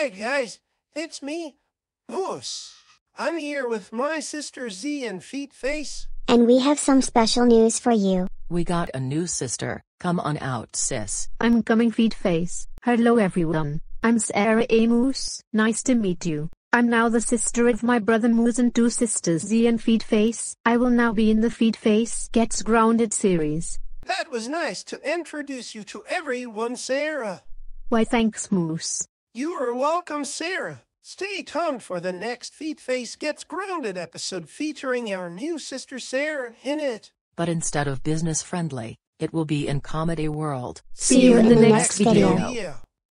Hi guys, it's me, Moose. I'm here with my sister Zee and Feet Face. And we have some special news for you. We got a new sister. Come on out, sis. I'm coming Feet Face. Hello everyone. I'm Sarah A. Moose. Nice to meet you. I'm now the sister of my brother Moose and two sisters Zee and Feet Face. I will now be in the Feet Face Gets Grounded series. That was nice to introduce you to everyone, Sarah. Why thanks Moose. You are welcome, Sarah. Stay tuned for the next Feet Face Gets Grounded episode featuring our new sister Sarah in it. But instead of business friendly, it will be in comedy world. See you in the next video. video.